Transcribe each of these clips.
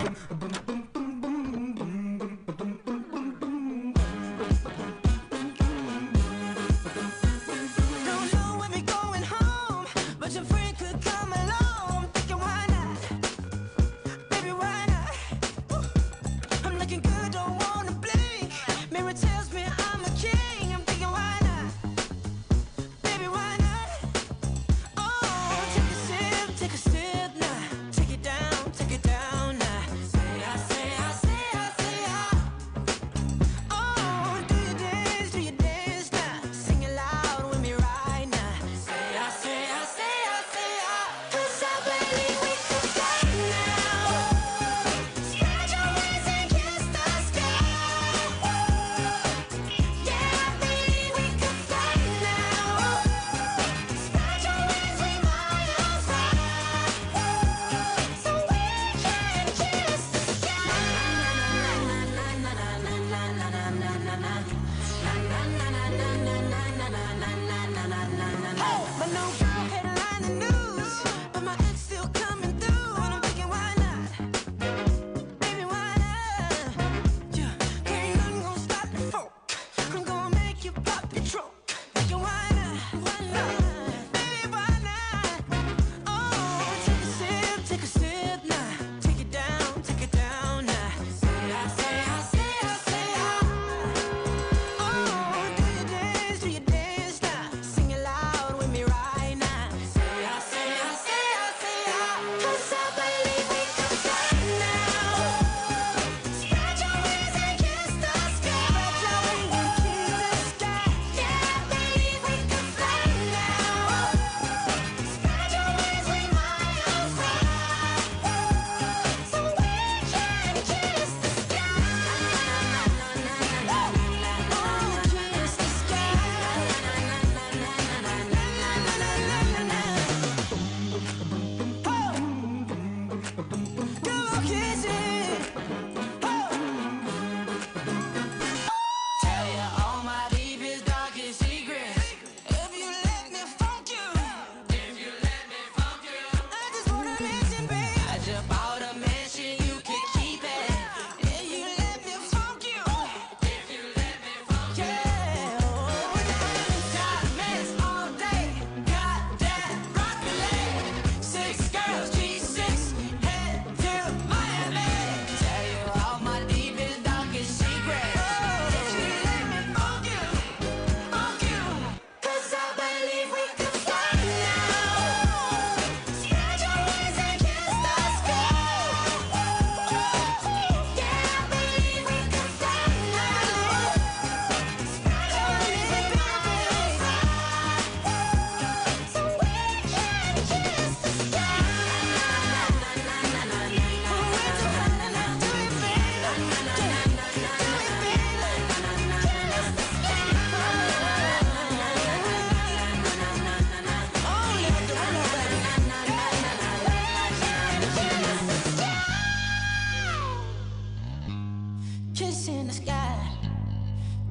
bum, bum, bum.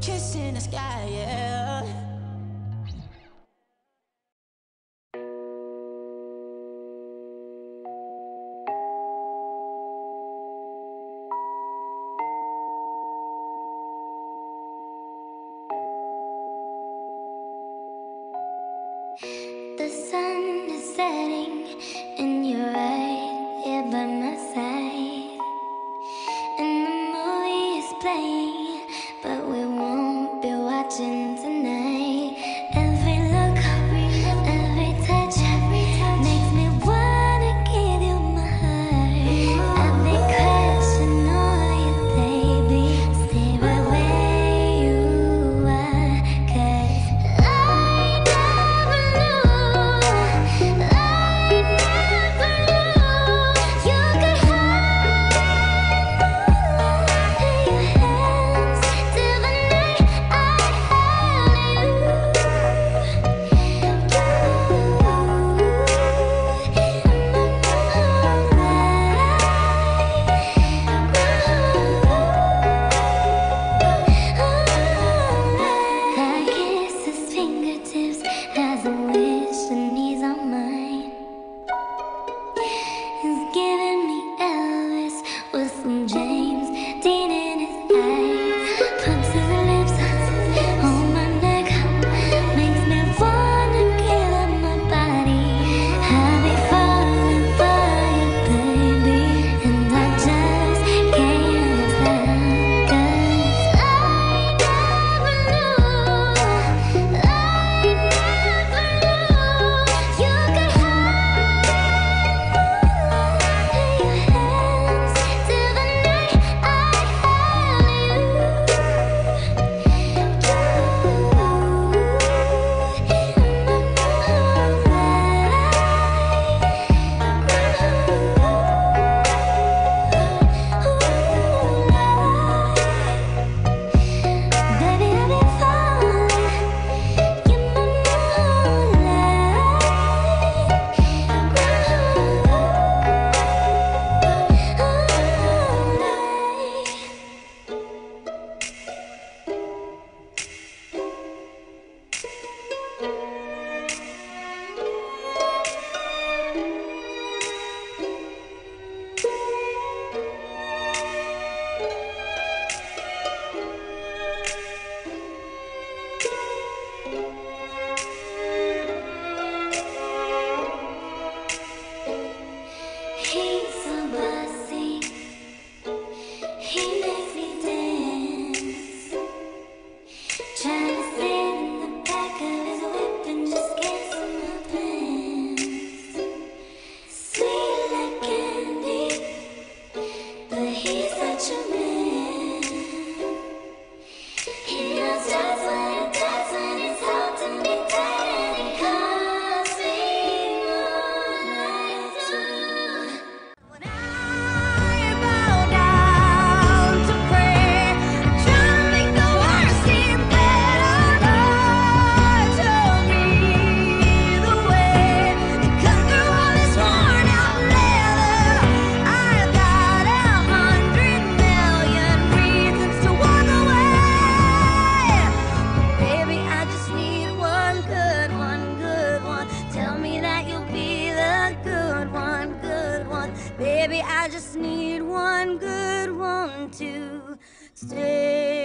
kiss in the sky, yeah. The sun is setting and you're right here by my side to stay.